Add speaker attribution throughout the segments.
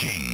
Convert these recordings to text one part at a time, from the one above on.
Speaker 1: king.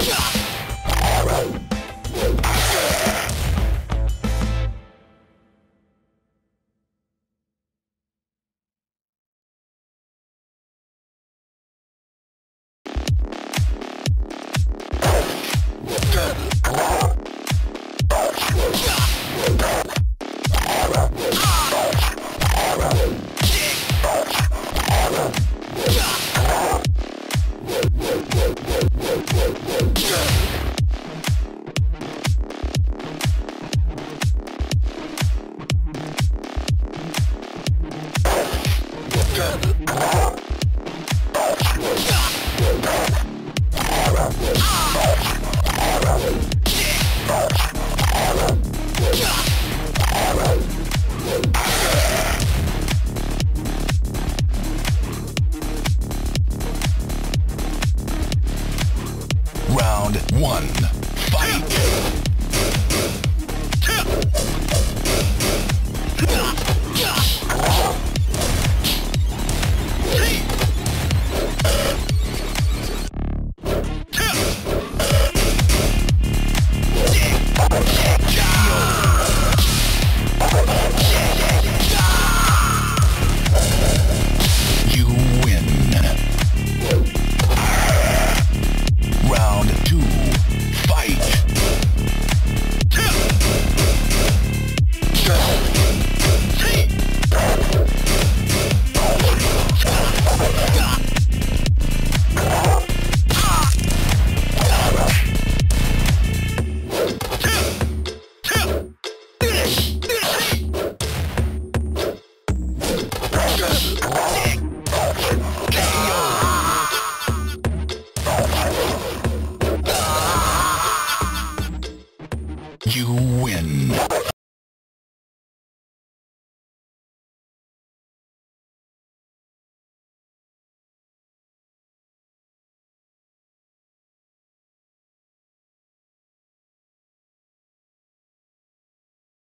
Speaker 1: Yeah.